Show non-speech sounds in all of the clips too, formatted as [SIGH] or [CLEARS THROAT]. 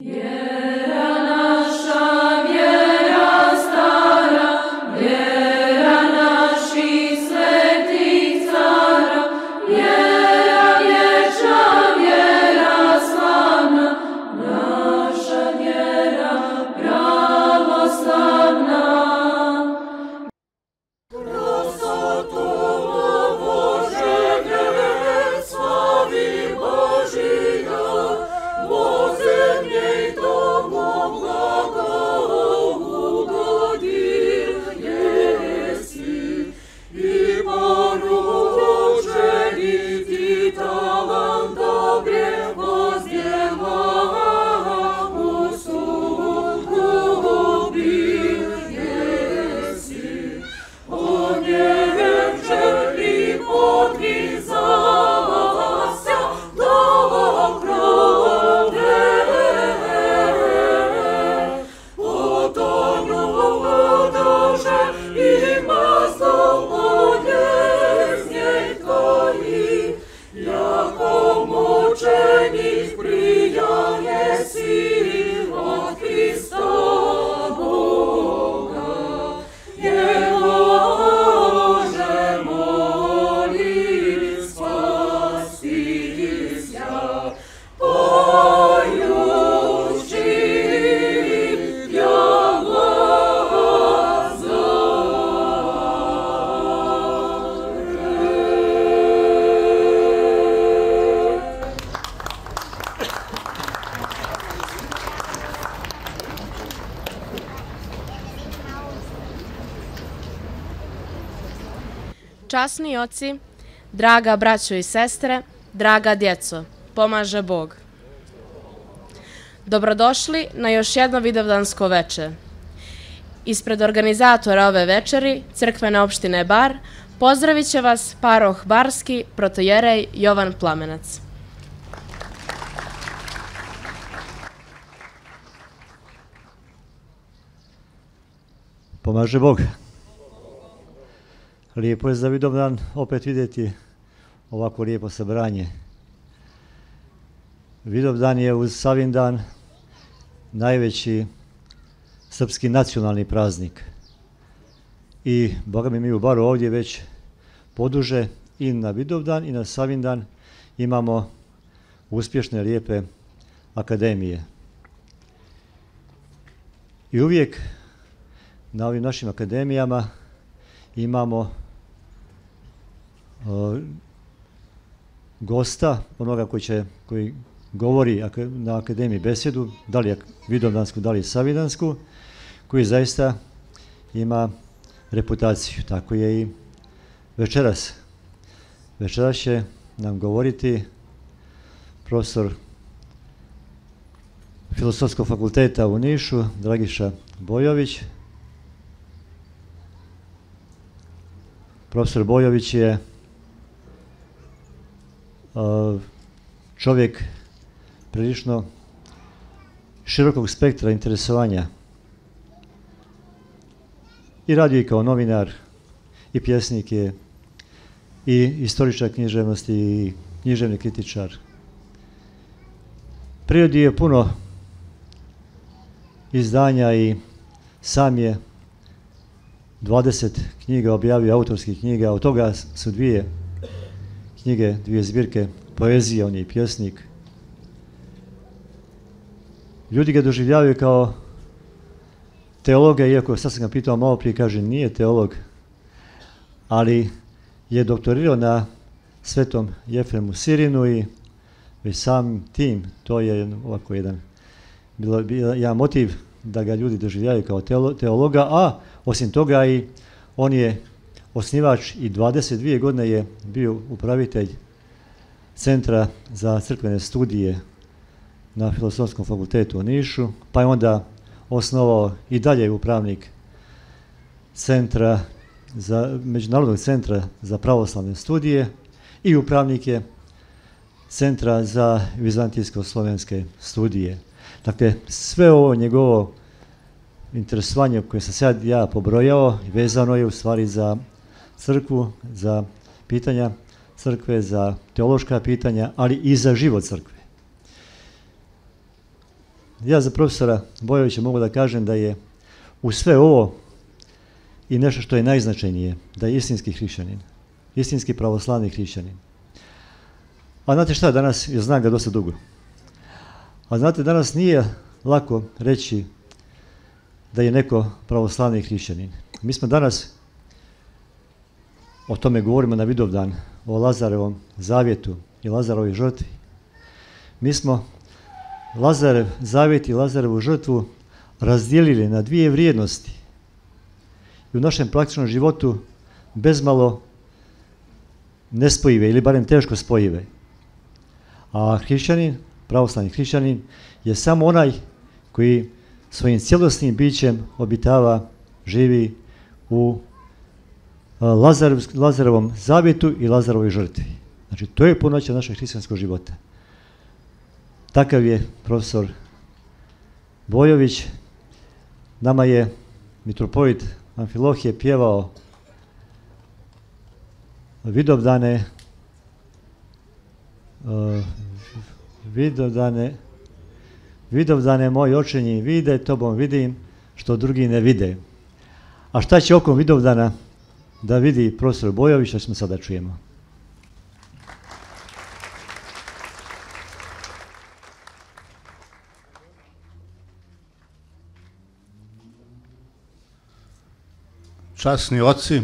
Yeah. Časni oci, draga braćo i sestre, draga djeco, pomaže Bog. Dobrodošli na još jedno vidovdansko veče. Ispred organizatora ove večeri, crkvene opštine Bar, pozdravit će vas paroh Barski, protojerej Jovan Plamenac. Pomaže Bog. Lijepo je za Vidovdan opet vidjeti ovako lijepo sabranje. Vidovdan je uz Savindan najveći srpski nacionalni praznik. I, boga mi mi u baru ovdje već poduže i na Vidovdan i na Savindan imamo uspješne, lijepe akademije. I uvijek na ovim našim akademijama imamo gosta, onoga koji, će, koji govori na akademiji besedu, da li vidovdansku, da li savidansku, koji zaista ima reputaciju. Tako je i večeras. Večeras će nam govoriti profesor Filosofskog fakulteta u Nišu, Dragiša Bojović. Profesor Bojović je čovjek prilično širokog spektra interesovanja i radio i kao novinar i pjesnik je i istoričar književnosti i književni kritičar. Prirodi je puno izdanja i sam je 20 knjiga objavio, autorskih knjiga, od toga su dvije knjige, dvije zbirke poezije, on je i pjesnik. Ljudi ga doživljavaju kao teologa, iako sad sam ga pitao malo prije, kaže nije teolog, ali je doktorirao na svetom Jefremu Sirinu i već sam tim, to je ovako jedan, bilo, jedan motiv da ga ljudi doživljavaju kao teologa, a osim toga i on je osnivač i 22 godine je bio upravitelj Centra za crkvene studije na Filosofskom fakultetu u Nišu, pa je onda osnovao i dalje upravnik centra za, Međunarodnog centra za pravoslavne studije i upravnik je Centra za vizantijsko-slovenske studije. Dakle, sve ovo njegovo interesovanje koje sam sad ja pobrojao vezano je u stvari za crkvu, za pitanja crkve, za teološka pitanja, ali i za život crkve. ja za profesora Bojovića mogu da kažem da je u sve ovo i nešto što je najznačajnije, da je istinski hrišćanin, istinski pravoslavni hrišćanin. A znate šta, danas, ja znam ga dosta dugo, a znate, danas nije lako reći da je neko pravoslavni hrišćanin. Mi smo danas, o tome govorimo na Vidovdan, o Lazarevom zavjetu i Lazarovoj žrtvi. Mi smo Lazarev zavjet i Lazarevu žrtvu razdijelili na dvije vrijednosti i u našem praktičnom životu bezmalo nespojive ili barem teško spojive. A hrišćanin, pravoslavni hrišćanin, je samo onaj koji svojim cjelostnim bićem obitava, živi u Lazarov, Lazarevom zavjetu i Lazarovoj žrtvi. Znači, to je punoća našeg hrišćanskog života. Takav je profesor Bojović. Nama je mitropolit Amfilohije pjevao Vidovdane, uh, Vidovdane, Vidovdane moj očenji vide, tobom vidim što drugi ne vide. A šta će okom Vidovdana da vidi profesor Bojović, što smo sada čujemo. Časni oci,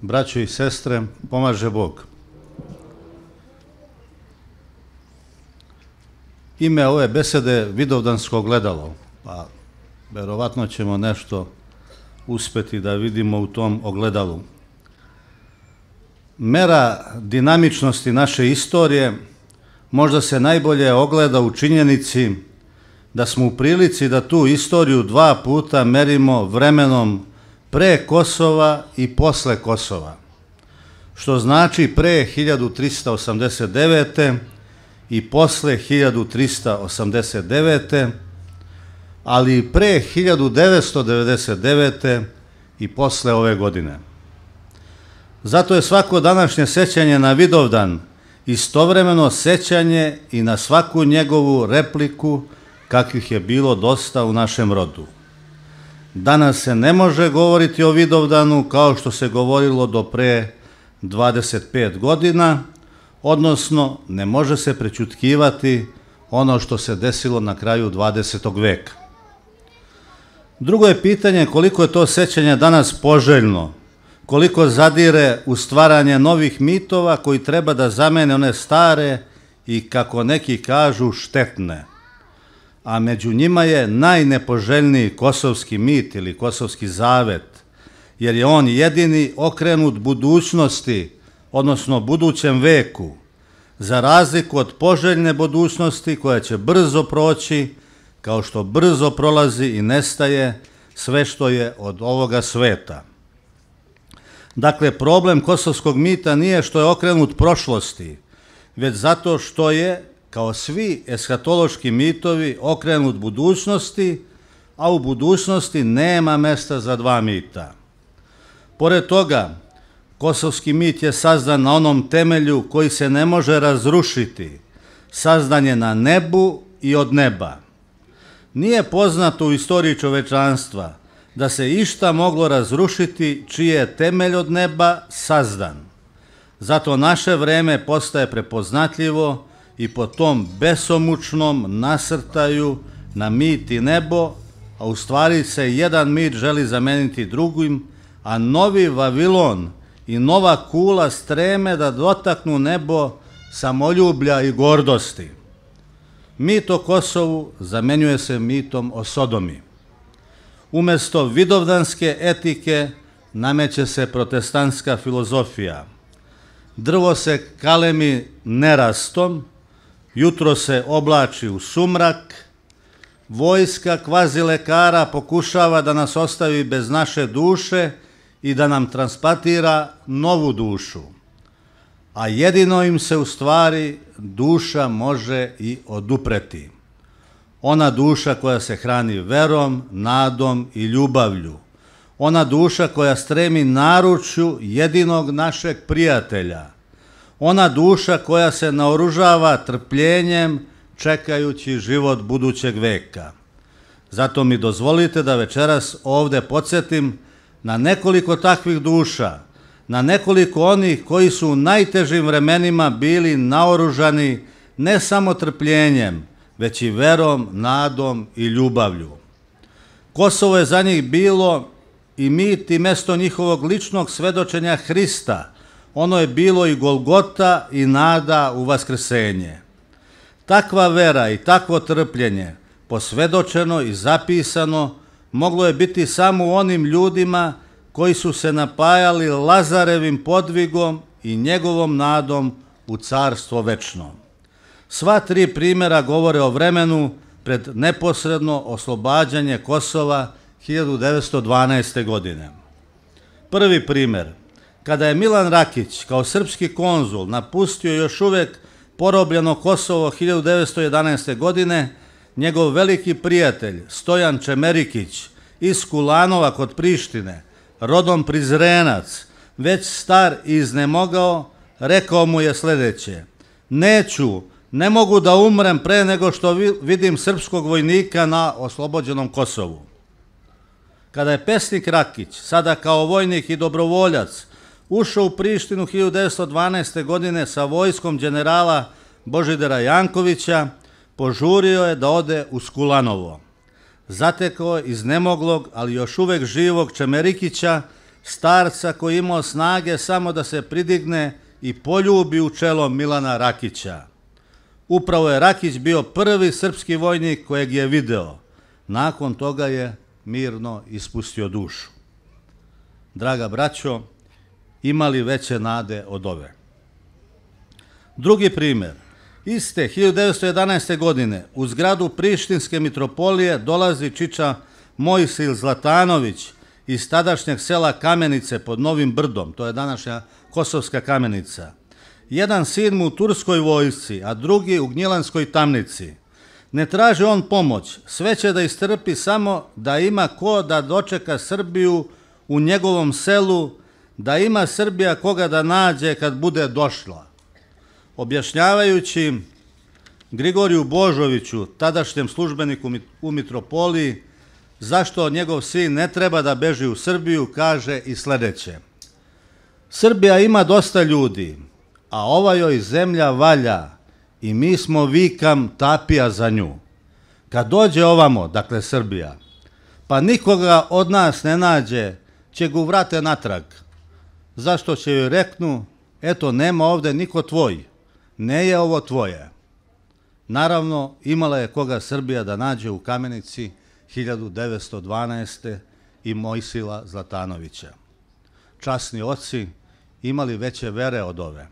braćo i sestre, pomaže Bog. Ime ove besede Vidovdansko gledalo, pa verovatno ćemo nešto uspeti da vidimo u tom ogledalu. Mera dinamičnosti naše istorije možda se najbolje ogleda u činjenici da smo u prilici da tu istoriju dva puta merimo vremenom pre Kosova i posle Kosova, što znači pre 1389. i posle 1389 ali pre 1999. i posle ove godine. Zato je svako današnje sećanje na Vidovdan istovremeno sećanje i na svaku njegovu repliku kakvih je bilo dosta u našem rodu. Danas se ne može govoriti o Vidovdanu kao što se govorilo do pre 25 godina, odnosno ne može se prečutkivati ono što se desilo na kraju 20. veka. Drugo je pitanje koliko je to sećanje danas poželjno, koliko zadire u stvaranje novih mitova koji treba da zamene one stare i, kako neki kažu, štetne. A među njima je najnepoželjniji kosovski mit ili kosovski zavet, jer je on jedini okrenut budućnosti, odnosno budućem veku, za razliku od poželjne budućnosti koja će brzo proći, kao što brzo prolazi i nestaje sve što je od ovoga sveta. Dakle, problem kosovskog mita nije što je okrenut prošlosti, već zato što je, kao svi eshatološki mitovi, okrenut budućnosti, a u budućnosti nema mesta za dva mita. Pored toga, kosovski mit je sazdan na onom temelju koji se ne može razrušiti, sazdan je na nebu i od neba. Nije poznato u istoriji čovečanstva da se išta moglo razrušiti čiji je temelj od neba sazdan. Zato naše vreme postaje prepoznatljivo i po tom besomučnom nasrtaju na mit i nebo, a u stvari se jedan mit želi zameniti drugim, a novi Vavilon i nova kula streme da dotaknu nebo samoljublja i gordosti. Mit o Kosovu zamenjuje se mitom o Sodomi. Umesto vidovdanske etike nameće se protestantska filozofija. Drvo se kalemi nerastom, jutro se oblači u sumrak, vojska kvazi lekara pokušava da nas ostavi bez naše duše i da nam transplatira novu dušu a jedino im se u stvari duša može i odupreti. Ona duša koja se hrani verom, nadom i ljubavlju. Ona duša koja stremi naručju jedinog našeg prijatelja. Ona duša koja se naoružava trpljenjem, čekajući život budućeg veka. Zato mi dozvolite da večeras ovde podsjetim na nekoliko takvih duša, na nekoliko onih koji su u najtežim vremenima bili naoružani ne samo trpljenjem, već i verom, nadom i ljubavlju. Kosovo je za njih bilo i mit i mesto njihovog ličnog svedočenja Hrista. Ono je bilo i Golgota i nada u vaskrsenje. Takva vera i takvo trpljenje, posvedočeno i zapisano, moglo je biti samo onim ljudima koji su se napajali Lazarevim podvigom i njegovom nadom u carstvo večno. Sva tri primjera govore o vremenu pred neposredno oslobađanje Kosova 1912. godine. Prvi primer, kada je Milan Rakić kao srpski konzul napustio još uvek porobljeno Kosovo 1911. godine, njegov veliki prijatelj Stojan Čemerikić iz Kulanova kod Prištine, rodom prizrenac, već star i iznemogao, rekao mu je sledeće, neću, ne mogu da umrem pre nego što vidim srpskog vojnika na oslobođenom Kosovu. Kada je pesnik Rakić, sada kao vojnik i dobrovoljac, ušao u Prištinu 1912. godine sa vojskom generala Božidera Jankovića, požurio je da ode u Skulanovo. Zatekao je iznemoglog, ali još uvek živog Čemerikića, starca koji imao snage samo da se pridigne i poljubi u čelo Milana Rakića. Upravo je Rakić bio prvi srpski vojnik kojeg je video. Nakon toga je mirno ispustio dušu. Draga braćo, imali veće nade od ove. Drugi primer. Iste 1911. godine u zgradu Prištinske mitropolije dolazi čiča Mojsil Zlatanović iz tadašnjeg sela Kamenice pod Novim Brdom, to je današnja Kosovska kamenica. Jedan sin mu u turskoj vojsci, a drugi u Gnjilanskoj tamnici. Ne traži on pomoć, sve će da istrpi samo da ima ko da dočeka Srbiju u njegovom selu, da ima Srbija koga da nađe kad bude došla. Objašnjavajući Grigoriju Božoviću, tadašnjem službeniku u Mitropoliji, zašto njegov sin ne treba da beži u Srbiju, kaže i sledeće. Srbija ima dosta ljudi, a ova joj zemlja valja i mi smo vikam tapija za nju. Kad dođe ovamo, dakle Srbija, pa nikoga od nas ne nađe, će ga vrate natrag. Zašto će joj reknu, eto, nema ovde niko tvoj, ne je ovo tvoje. Naravno, imala je koga Srbija da nađe u Kamenici 1912. i Mojsila Zlatanovića. Časni oci imali veće vere od ove.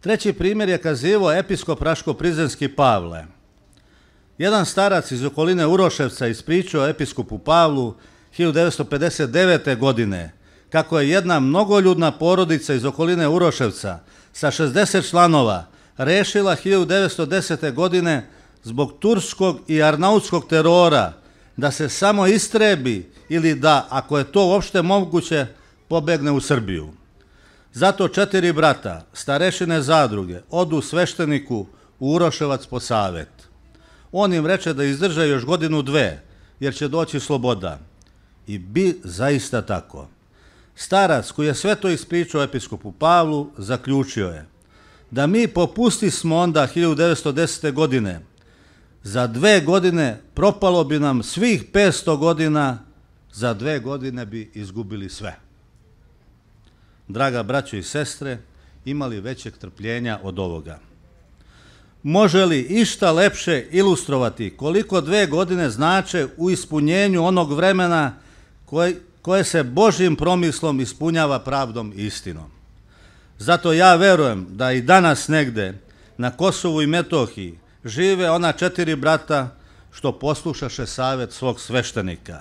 Treći primjer je kazivo episkop Raško-Prizrenski Pavle. Jedan starac iz okoline Uroševca ispričao episkopu Pavlu 1959. godine kako je jedna mnogoljudna porodica iz okoline Uroševca sa 60 članova rešila 1910. godine zbog turskog i arnautskog terora da se samo istrebi ili da, ako je to uopšte moguće, pobegne u Srbiju. Zato četiri brata, starešine zadruge, odu svešteniku u Uroševac po savet. On im reče da izdrže još godinu dve, jer će doći sloboda. I bi zaista tako. Starac koji je sve to ispričao episkopu Pavlu, zaključio je da mi popusti smo onda 1910. godine. Za dve godine propalo bi nam svih 500 godina, za dve godine bi izgubili sve draga braćo i sestre, imali većeg trpljenja od ovoga. Može li išta lepše ilustrovati koliko dve godine znače u ispunjenju onog vremena koje, koje se Božim promislom ispunjava pravdom i istinom? Zato ja verujem da i danas negde na Kosovu i Metohiji žive ona četiri brata što poslušaše savet svog sveštenika.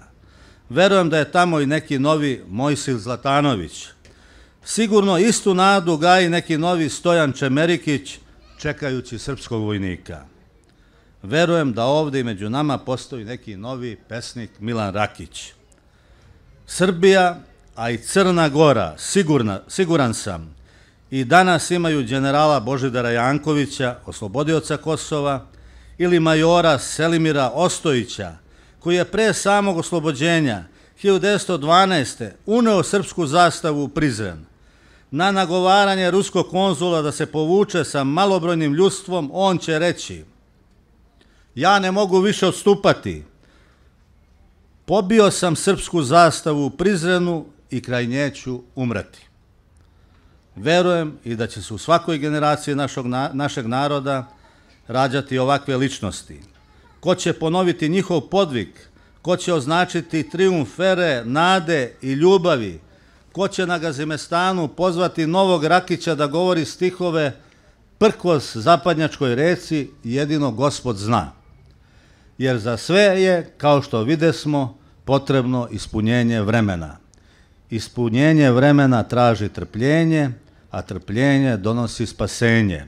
Verujem da je tamo i neki novi Mojsil Zlatanović, Sigurno istu nadu gaji neki novi Stojan Čemerikić, čekajući srpskog vojnika. Verujem da ovde i među nama postoji neki novi pesnik Milan Rakić. Srbija, a i Crna Gora, sigurna, siguran sam, i danas imaju generala Božidara Jankovića, oslobodioca Kosova, ili majora Selimira Ostojića, koji je pre samog oslobođenja 1912. uneo srpsku zastavu u Prizren. Na nagovaranje ruskog konzula da se povuče sa malobrojnim ljudstvom, on će reći ja ne mogu više odstupati. Pobio sam srpsku zastavu u Prizrenu i kraj nje ću umreti. Verujem i da će se u svakoj generaciji našog, našeg naroda rađati ovakve ličnosti. Ko će ponoviti njihov podvig, ko će označiti triumfere, nade i ljubavi, ko će na Gazimestanu pozvati novog Rakića da govori stihove prkos zapadnjačkoj reci, jedino gospod zna. Jer za sve je, kao što videsmo, potrebno ispunjenje vremena. Ispunjenje vremena traži trpljenje, a trpljenje donosi spasenje.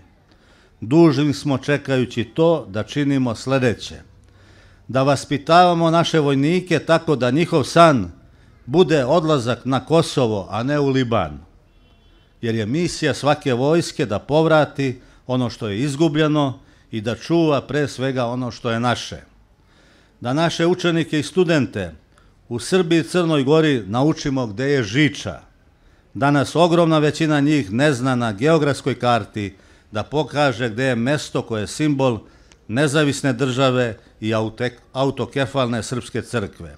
Dužni smo čekajući to da činimo sledeće. Da vaspitavamo naše vojnike tako da njihov san bude odlazak na Kosovo, a ne u Liban. Jer je misija svake vojske da povrati ono što je izgubljeno i da čuva pre svega ono što je naše. Da naše učenike i studente u Srbiji i Crnoj Gori naučimo gde je žiča. Danas ogromna većina njih ne zna na geografskoj karti da pokaže gde je mesto koje je simbol nezavisne države i autokefalne srpske crkve.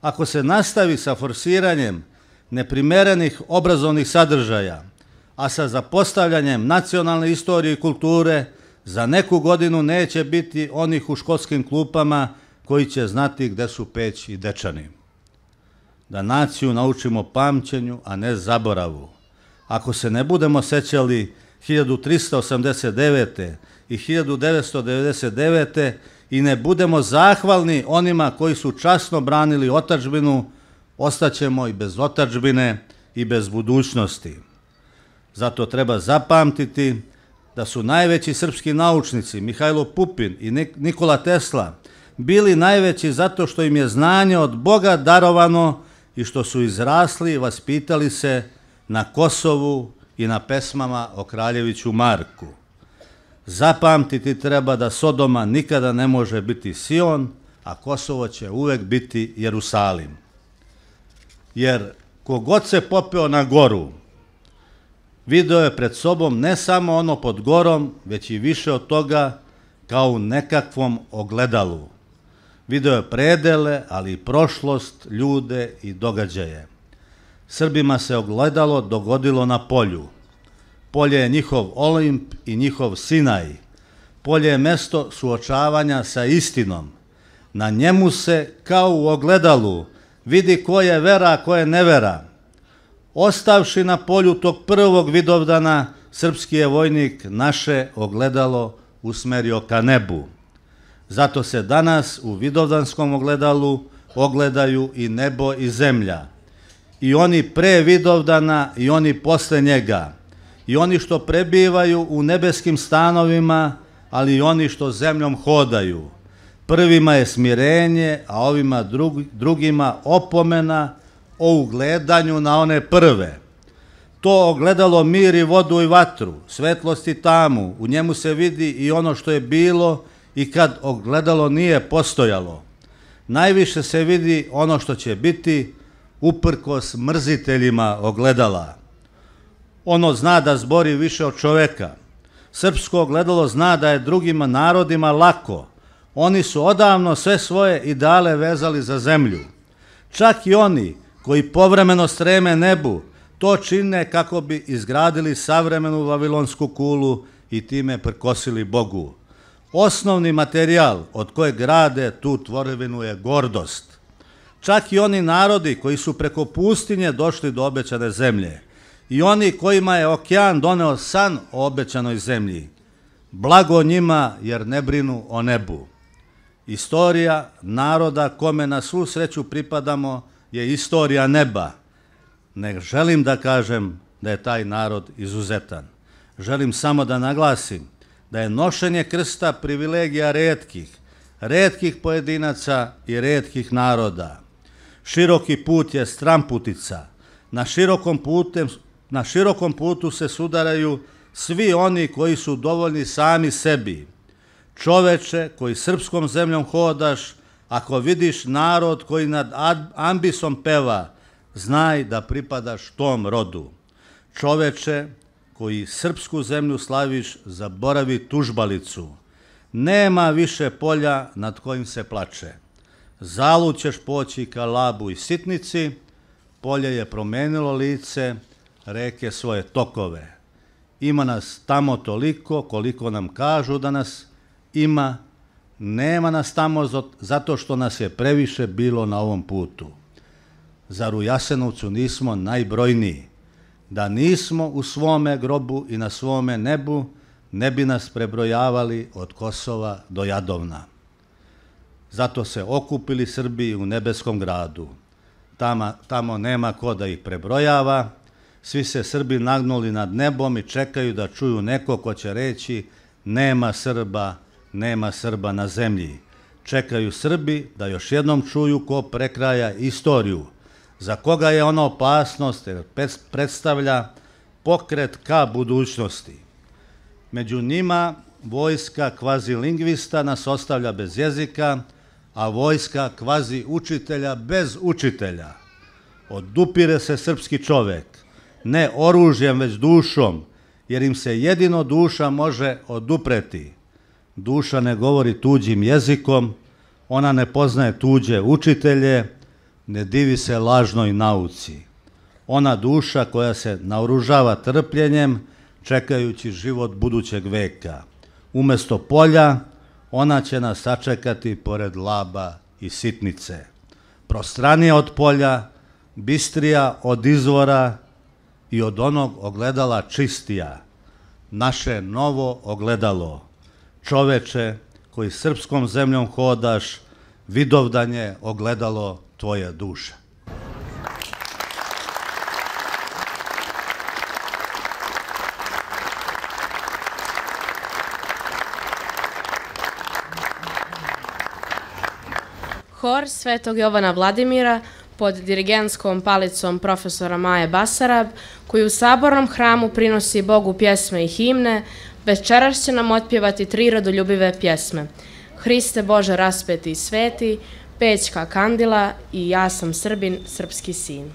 Ako se nastavi sa forsiranjem neprimerenih obrazovnih sadržaja, a sa zapostavljanjem nacionalne istorije i kulture, za neku godinu neće biti onih u školskim klupama koji će znati gde su peć i dečani. Da naciju naučimo pamćenju, a ne zaboravu. Ako se ne budemo sećali 1389. i 1999. i ne budemo zahvalni onima koji su časno branili otačbinu, ostaćemo i bez otačbine i bez budućnosti. Zato treba zapamtiti da su najveći srpski naučnici Mihajlo Pupin i Nikola Tesla bili najveći zato što im je znanje od Boga darovano i što su izrasli i vaspitali se na Kosovu i na pesmama o Kraljeviću Marku. Zapamtiti treba da Sodoma nikada ne može biti Sion, a Kosovo će uvek biti Jerusalim. Jer kogod se popeo na goru, video je pred sobom ne samo ono pod gorom, već i više od toga kao u nekakvom ogledalu. Video je predele, ali i prošlost, ljude i događaje. Srbima se ogledalo dogodilo na polju. Polje je njihov Olimp i njihov Sinaj. Polje je mesto suočavanja sa istinom. Na njemu se, kao u ogledalu, vidi ko je vera, a ko je nevera. Ostavši na polju tog prvog vidovdana, srpski je vojnik naše ogledalo usmerio ka nebu. Zato se danas u vidovdanskom ogledalu ogledaju i nebo i zemlja. I oni pre vidovdana i oni posle njega. I oni što prebivaju u nebeskim stanovima, ali i oni što zemljom hodaju. Prvima je smirenje, a ovima drugima opomena o ugledanju na one prve. To ogledalo mir i vodu i vatru, svetlost i tamu, u njemu se vidi i ono što je bilo i kad ogledalo nije postojalo. Najviše se vidi ono što će biti uprkos mrziteljima ogledala. Ono zna da zbori više od čoveka. Srpsko ogledalo zna da je drugima narodima lako. Oni su odavno sve svoje ideale vezali za zemlju. Čak i oni koji povremeno streme nebu, to čine kako bi izgradili savremenu Vavilonsku kulu i time prkosili Bogu. Osnovni materijal od kojeg grade tu tvorevinu je gordost. Čak i oni narodi koji su preko pustinje došli do obećane zemlje i oni kojima je okean doneo san o obećanoj zemlji. Blago njima jer ne brinu o nebu. Istorija naroda kome na svu sreću pripadamo je istorija neba. Ne želim da kažem da je taj narod izuzetan. Želim samo da naglasim da je nošenje krsta privilegija redkih, redkih pojedinaca i redkih naroda. Široki put je stramputica. Na širokom, putem, na širokom putu se sudaraju svi oni koji su dovoljni sami sebi. Čoveče koji srpskom zemljom hodaš, ako vidiš narod koji nad ambisom peva, znaj da pripadaš tom rodu. Čoveče koji srpsku zemlju slaviš, zaboravi tužbalicu. Nema više polja nad kojim se plače. Zalu ćeš poći ka labu i sitnici, polje je promenilo lice, reke svoje tokove. Ima nas tamo toliko koliko nam kažu da nas ima, nema nas tamo zato što nas je previše bilo na ovom putu. Zar u Jasenovcu nismo najbrojniji? Da nismo u svome grobu i na svome nebu, ne bi nas prebrojavali od Kosova do Jadovna. Zato se okupili Srbi u nebeskom gradu. Tamo, tamo nema ko da ih prebrojava, svi se Srbi nagnuli nad nebom i čekaju da čuju neko ko će reći nema Srba, nema Srba na zemlji. Čekaju Srbi da još jednom čuju ko prekraja istoriju, za koga je ona opasnost jer predstavlja pokret ka budućnosti. Među njima vojska kvazi lingvista nas ostavlja bez jezika, a vojska kvazi učitelja bez učitelja. Odupire se srpski čovek, ne oružjem, već dušom, jer im se jedino duša može odupreti. Duša ne govori tuđim jezikom, ona ne poznaje tuđe učitelje, ne divi se lažnoj nauci. Ona duša koja se naoružava trpljenjem, čekajući život budućeg veka. Umesto polja, ona će nas sačekati pored laba i sitnice. Prostranija od polja, bistrija od izvora i od onog ogledala čistija. Naše novo ogledalo. Čoveče koji srpskom zemljom hodaš, vidovdanje ogledalo tvoja duša. Hor Svetog Jovana Vladimira pod dirigenskom palicom profesora Maje Basarab, koji u sabornom hramu prinosi Bogu pjesme i himne, večeras će nam otpjevati tri rodoljubive pjesme. Hriste Bože raspeti i sveti, Pećka Kandila i Ja sam Srbin, srpski sin.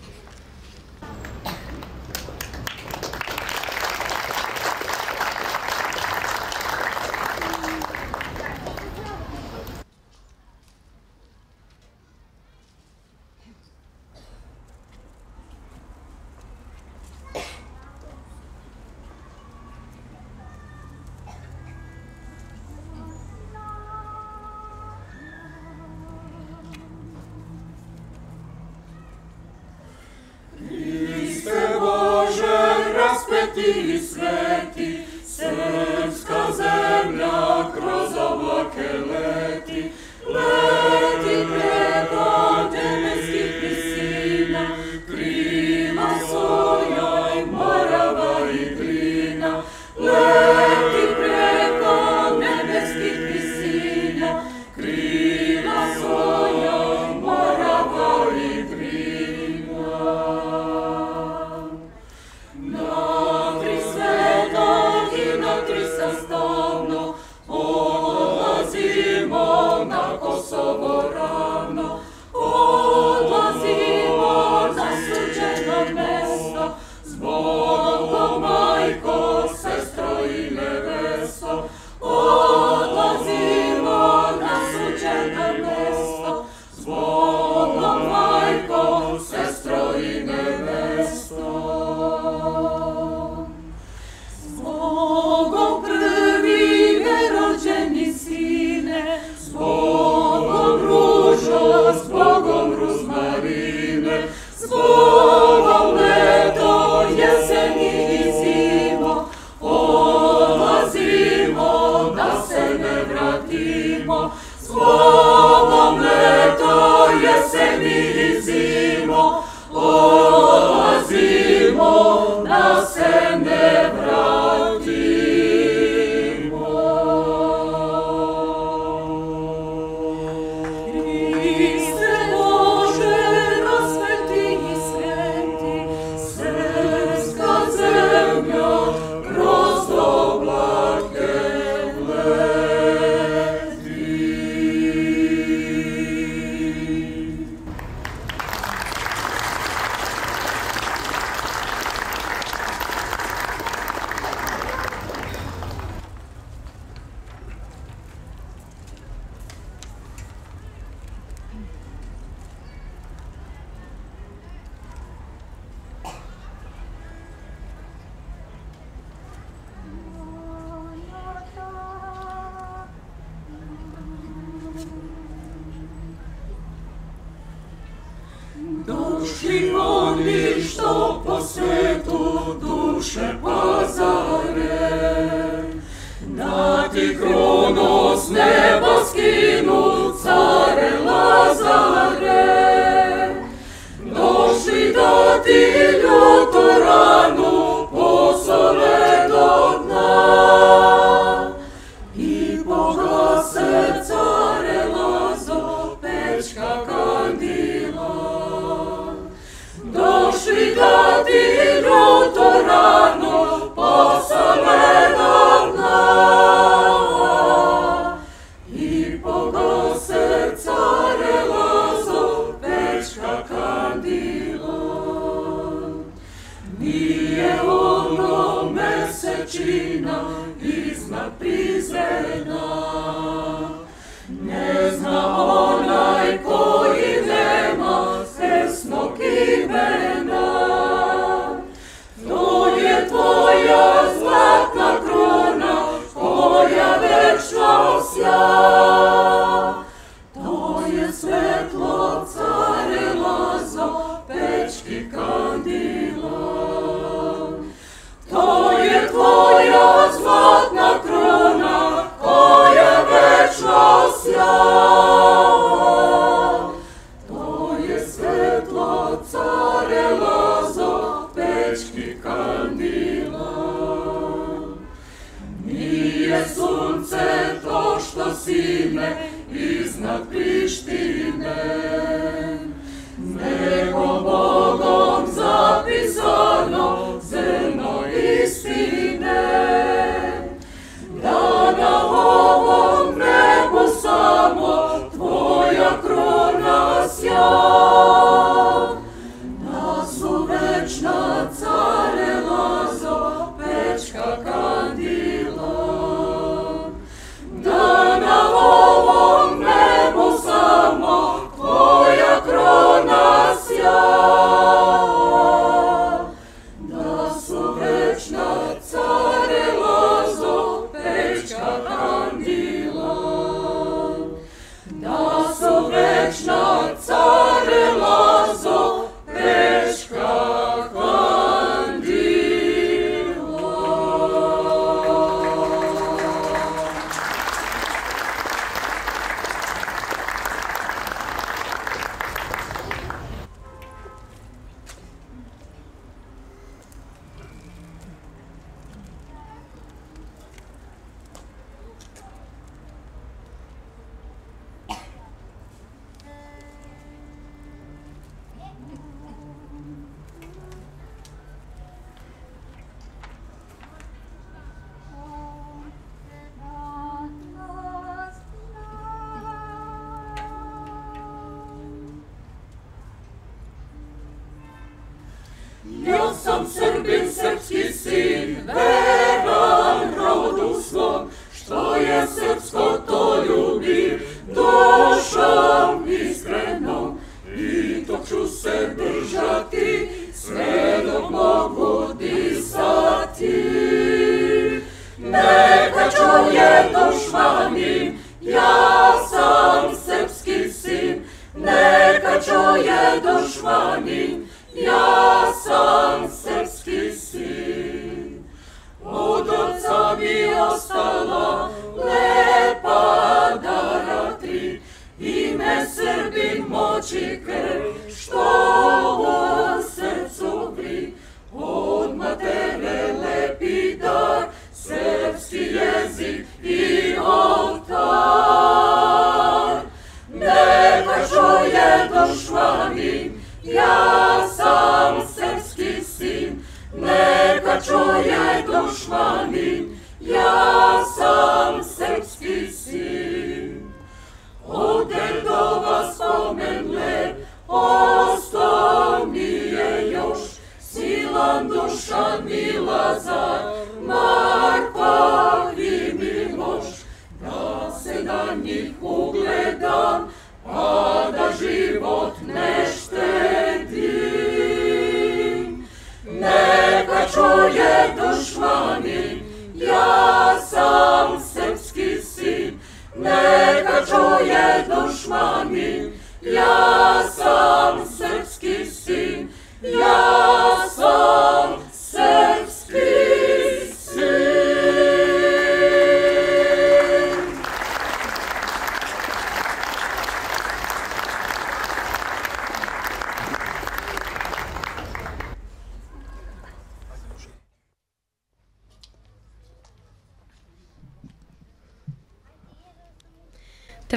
To je svetlo care Lazo,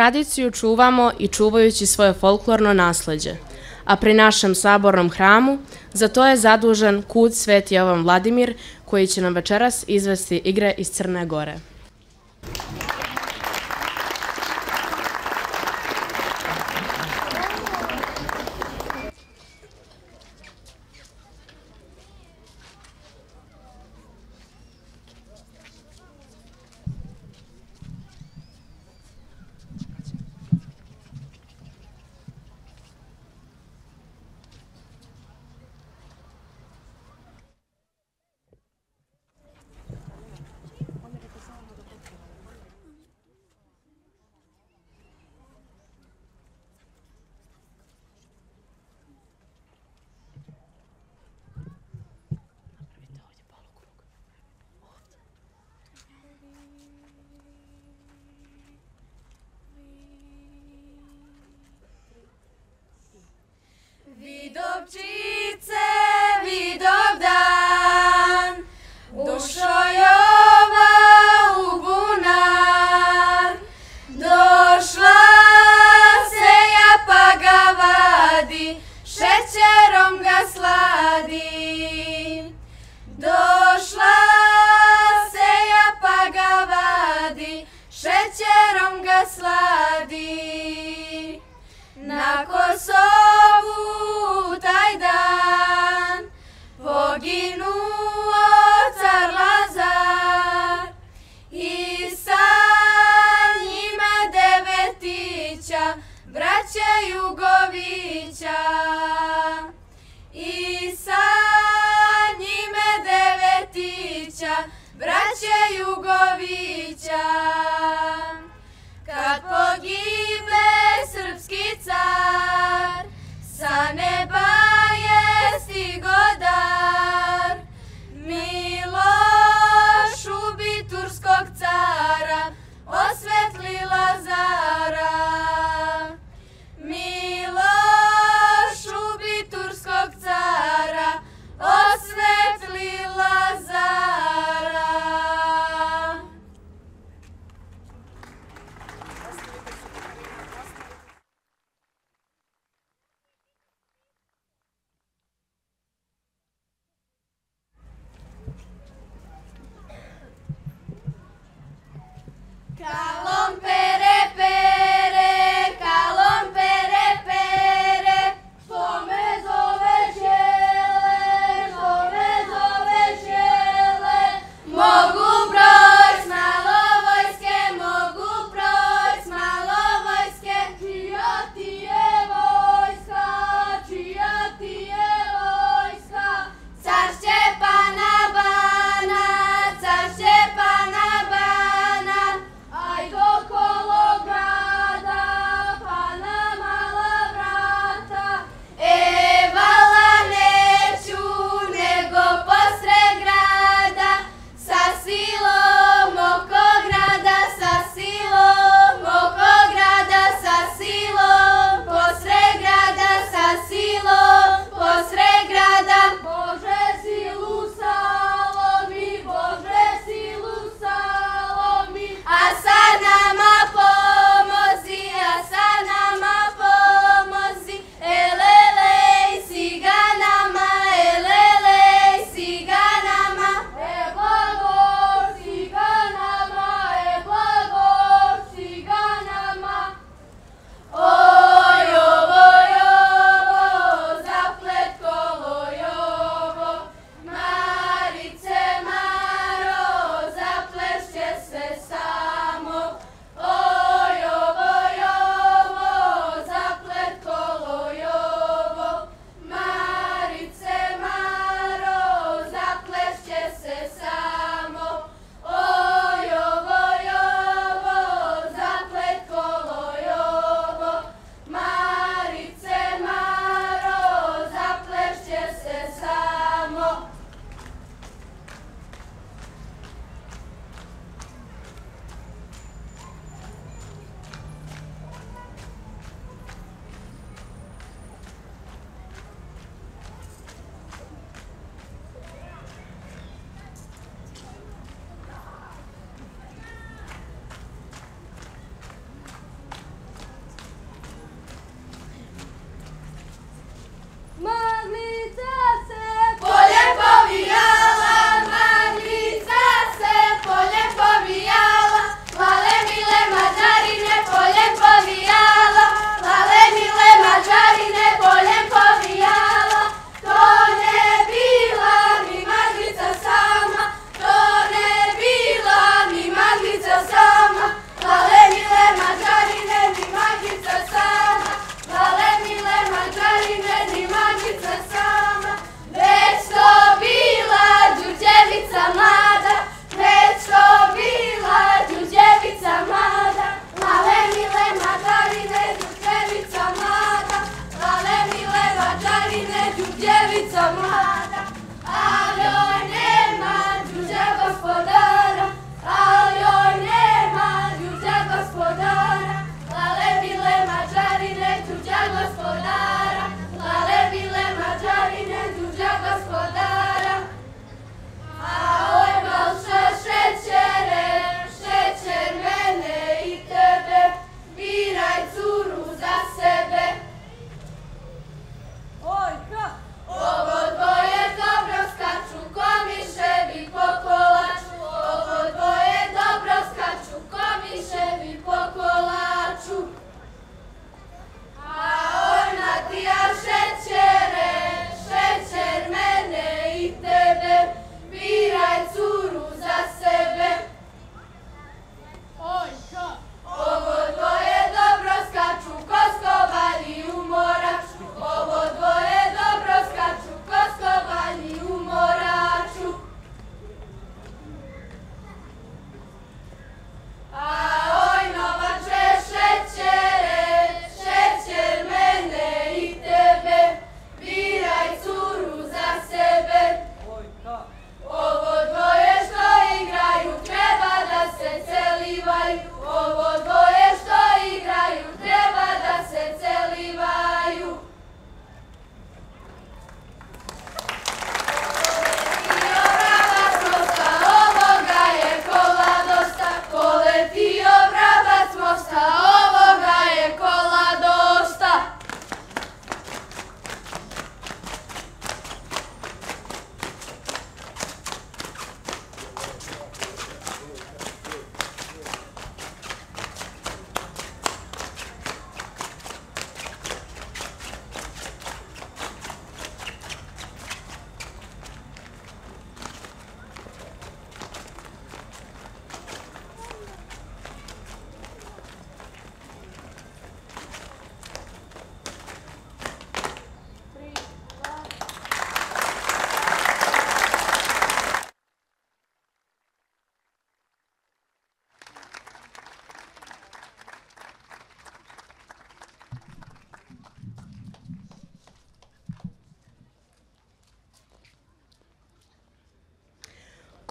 Tradiciju čuvamo i čuvajući svoje folklorno nasledđe, a pri našem sabornom hramu za to je zadužen kud Sveti Jovan Vladimir koji će nam večeras izvesti igre iz Crne Gore.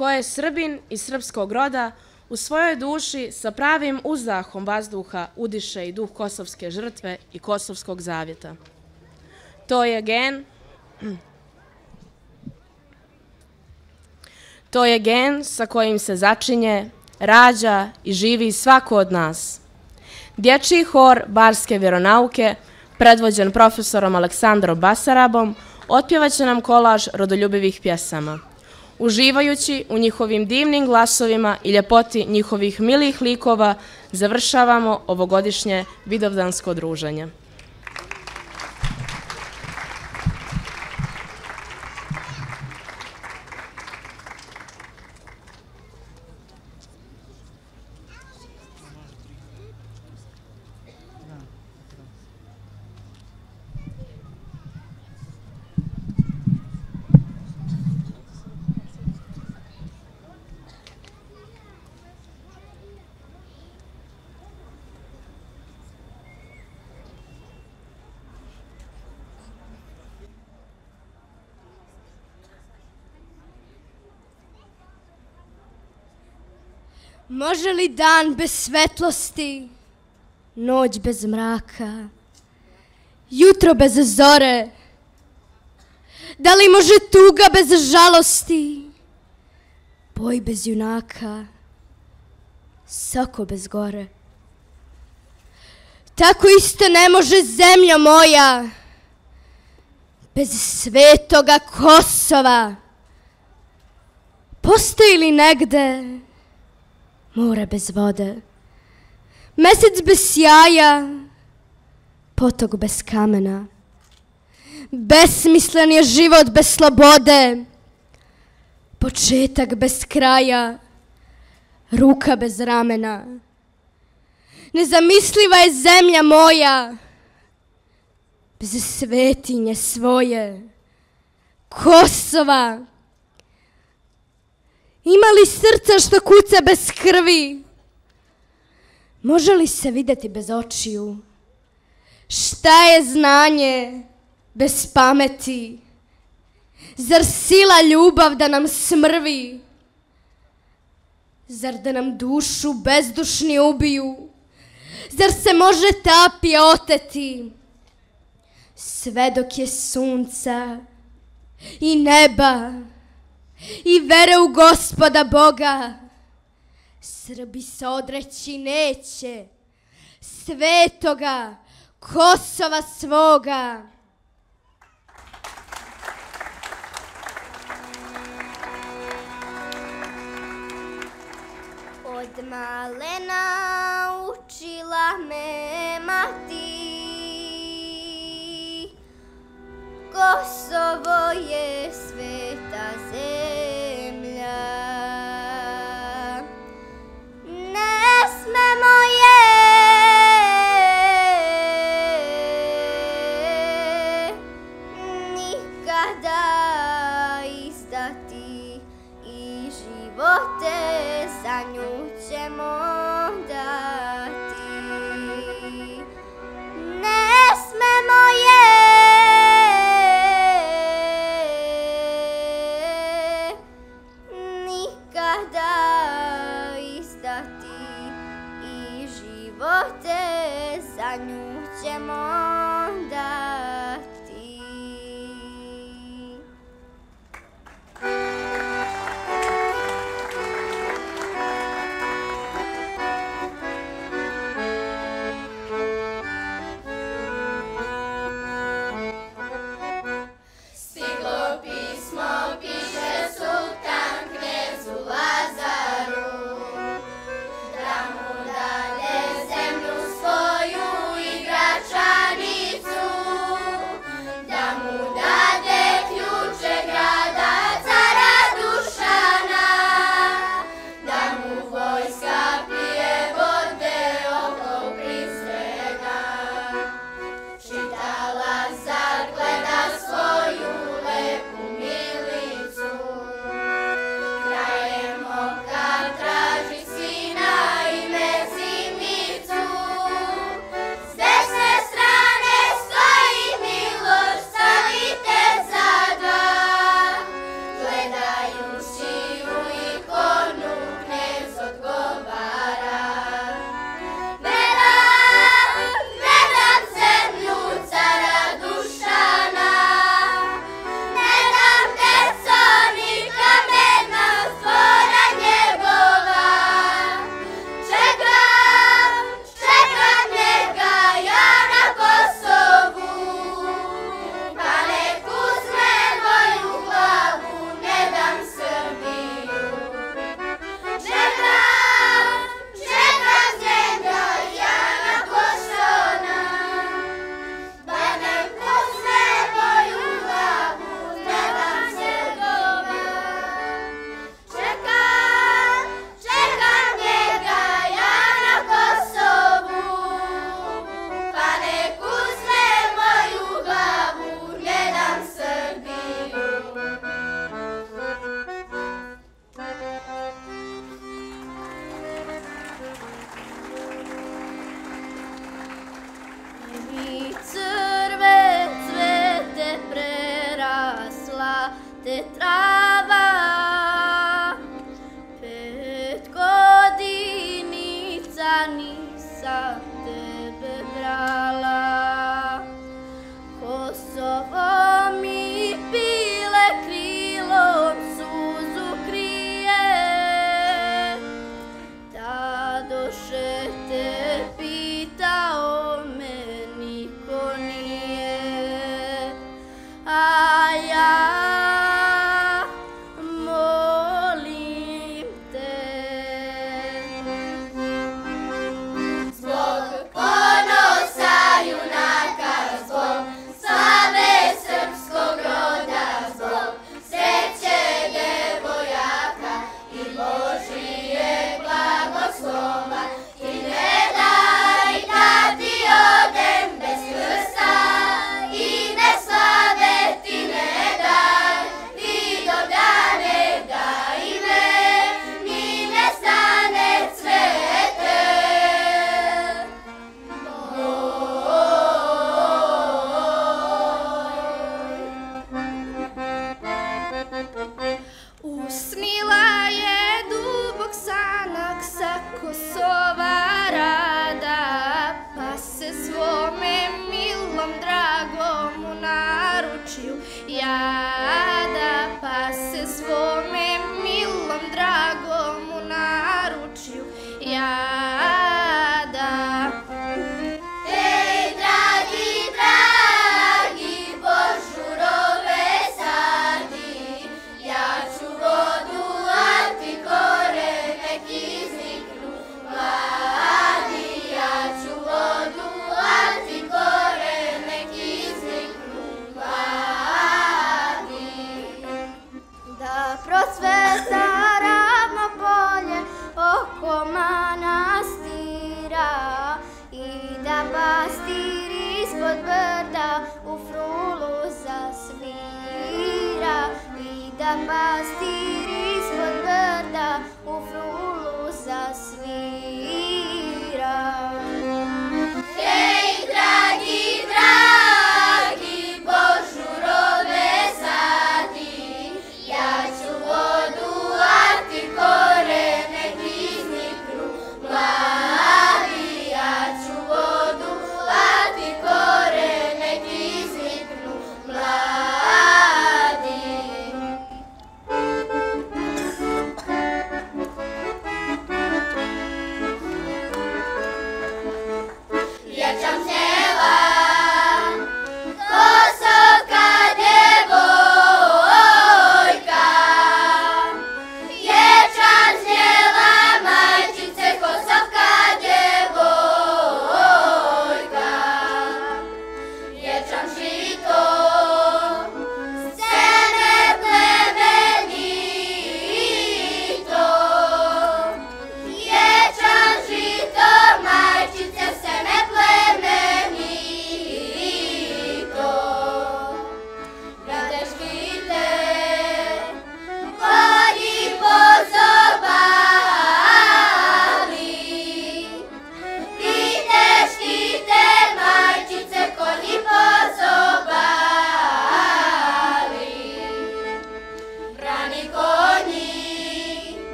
Ko je Srbin i srpskog roda, u svojoj duši sa pravim uzdahom vazduha udiše i duh kosovske žrtve i kosovskog zavjeta. To je gen [CLEARS THROAT] To je gen sa kojim se začinje, rađa i živi svako od nas. Dječji hor Barske vjeronauke, predvođen profesorom Aleksandrom Basarabom, otpjevaće nam kolaž rodoljubivih pjesama. Uživajući u njihovim divnim glasovima i ljepoti njihovih milih likova, završavamo ovogodišnje vidovdansko druženje. Može li dan bez svetlosti, noć bez mraka, jutro bez zore? Da li može tuga bez žalosti, boj bez junaka, soko bez gore? Tako isto ne može zemlja moja, bez svetoga Kosova. Postoji li negde more bez vode, mesec bez sjaja, potok bez kamena. Besmislen je život bez slobode, početak bez kraja, ruka bez ramena. Nezamisliva je zemlja moja, bez svetinje svoje, Kosova, Ima li srca što kuca bez krvi? Može li se videti bez očiju? Šta je znanje bez pameti? Zar sila ljubav da nam smrvi? Zar da nam dušu bezdušni ubiju? Zar se može tapije oteti? Sve dok je sunca i neba, i vere u gospoda Boga. Srbi se odreći neće svetoga Kosova svoga. Od malena učila me mati Kosovo je sveta zemlja. Ne smemo je. Nikada izdati I živote za nju ćemo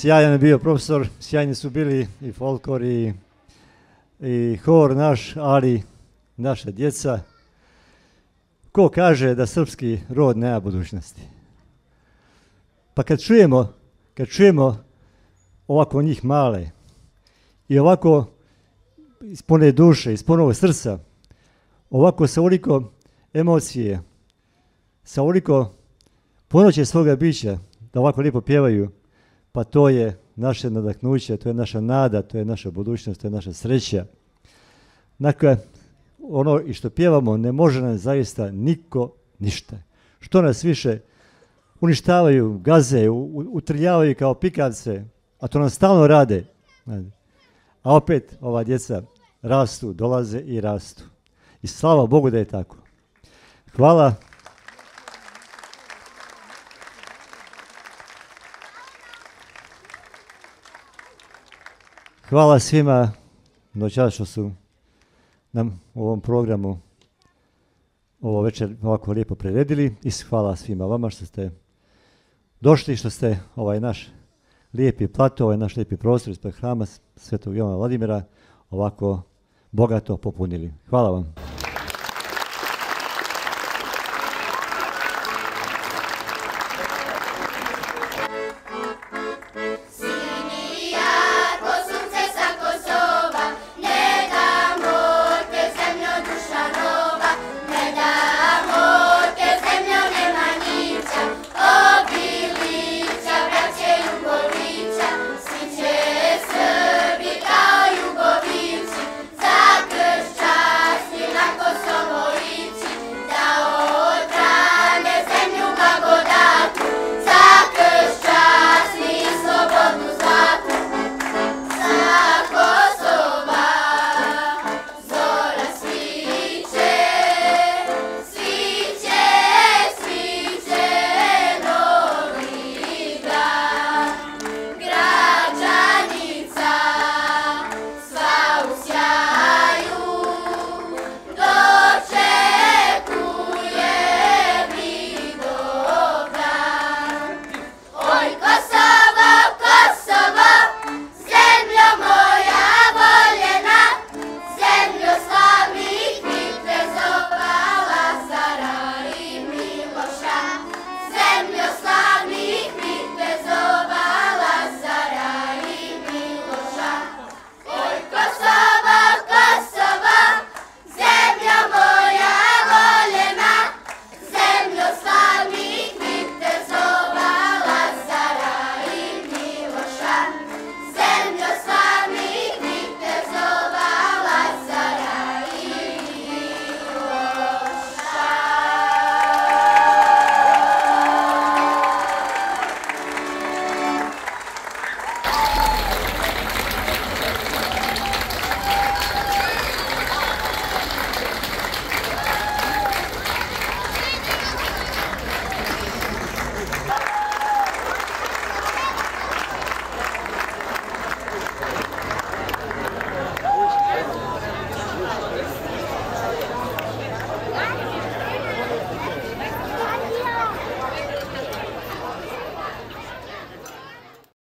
Sjajan je bio profesor, sjajni su bili i folklor i, i hor naš, ali naša djeca. Ko kaže da srpski rod nema budućnosti? Pa kad čujemo, kad čujemo ovako njih male i ovako ispune duše, ispunove srca, ovako sa ovoliko emocije, sa ovoliko ponoće svoga bića, da ovako lijepo pjevaju, pa to je naše nadahnuće, to je naša nada, to je naša budućnost, to je naša sreća. Dakle, ono i što pjevamo ne može nam zaista niko ništa. Što nas više uništavaju, gaze, utrljavaju kao pikavce, a to nam stalno rade. A opet ova djeca rastu, dolaze i rastu. I slava Bogu da je tako. Hvala. Hvala svima noćas što su nam u ovom programu ovo večer ovako lijepo priredili i hvala svima vama što ste došli, što ste ovaj naš lijepi plato, ovaj naš lijepi prostor ispred hrama Svetog Jovana Vladimira ovako bogato popunili. Hvala vam.